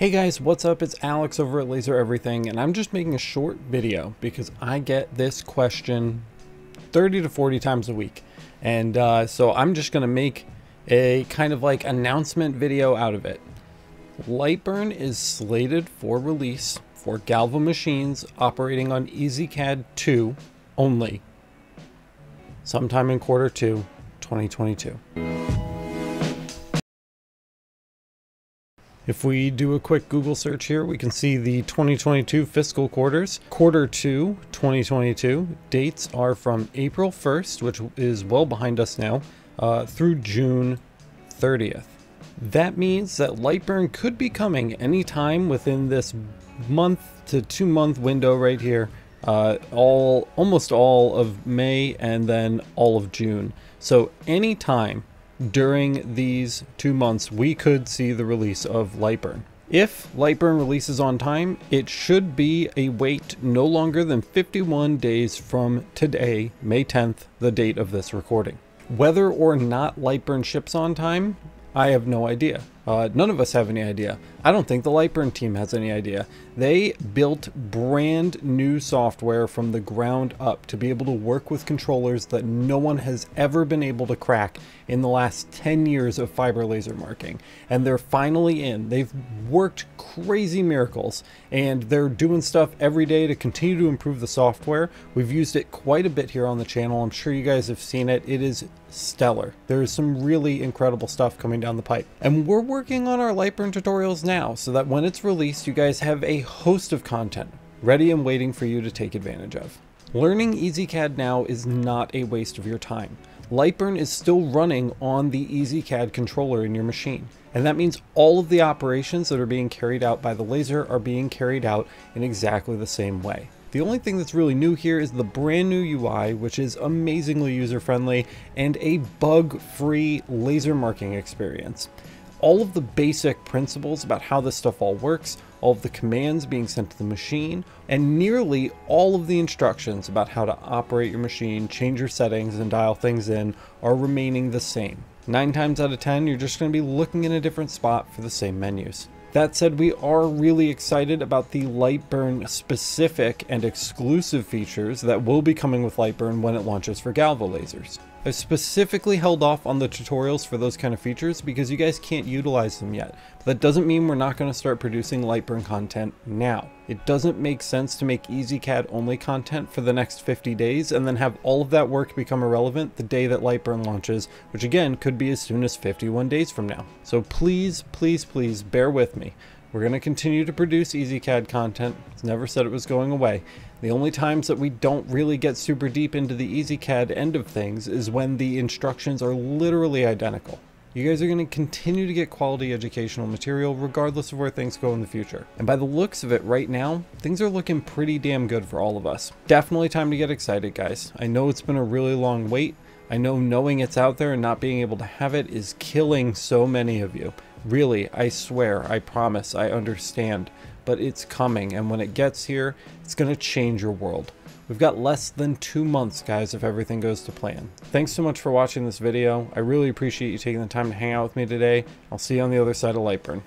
Hey guys, what's up? It's Alex over at Laser Everything, and I'm just making a short video because I get this question 30 to 40 times a week. And uh, so I'm just going to make a kind of like announcement video out of it. Lightburn is slated for release for Galvo machines operating on EZCAD 2 only sometime in quarter 2 2022. If we do a quick Google search here, we can see the 2022 fiscal quarters. Quarter 2, 2022. Dates are from April 1st, which is well behind us now, uh, through June 30th. That means that Lightburn could be coming anytime within this month to two month window right here. Uh, all almost all of May and then all of June. So anytime during these two months, we could see the release of Lightburn. If Lightburn releases on time, it should be a wait no longer than 51 days from today, May 10th, the date of this recording. Whether or not Lightburn ships on time, I have no idea. Uh, none of us have any idea. I don't think the Lightburn team has any idea. They built brand new software from the ground up to be able to work with controllers that no one has ever been able to crack in the last 10 years of fiber laser marking. And they're finally in. They've worked crazy miracles and they're doing stuff every day to continue to improve the software. We've used it quite a bit here on the channel. I'm sure you guys have seen it. It is stellar. There's some really incredible stuff coming down the pipe. And we're working on our Lightburn tutorials now so that when it's released, you guys have a host of content ready and waiting for you to take advantage of. Learning EZCAD now is not a waste of your time. Lightburn is still running on the EZCAD controller in your machine. And that means all of the operations that are being carried out by the laser are being carried out in exactly the same way. The only thing that's really new here is the brand new UI, which is amazingly user-friendly, and a bug-free laser marking experience all of the basic principles about how this stuff all works, all of the commands being sent to the machine, and nearly all of the instructions about how to operate your machine, change your settings, and dial things in are remaining the same. 9 times out of 10, you're just going to be looking in a different spot for the same menus. That said, we are really excited about the Lightburn specific and exclusive features that will be coming with Lightburn when it launches for Galvo lasers. I've specifically held off on the tutorials for those kind of features because you guys can't utilize them yet. But that doesn't mean we're not going to start producing Lightburn content now. It doesn't make sense to make EZCAD only content for the next 50 days and then have all of that work become irrelevant the day that Lightburn launches, which again could be as soon as 51 days from now. So please, please, please bear with me. We're going to continue to produce EZCAD content. It's never said it was going away. The only times that we don't really get super deep into the EZCAD end of things is when the instructions are literally identical. You guys are going to continue to get quality educational material regardless of where things go in the future. And by the looks of it right now, things are looking pretty damn good for all of us. Definitely time to get excited, guys. I know it's been a really long wait. I know knowing it's out there and not being able to have it is killing so many of you. Really, I swear, I promise, I understand. But it's coming, and when it gets here, it's going to change your world. We've got less than two months, guys, if everything goes to plan. Thanks so much for watching this video. I really appreciate you taking the time to hang out with me today. I'll see you on the other side of Lightburn.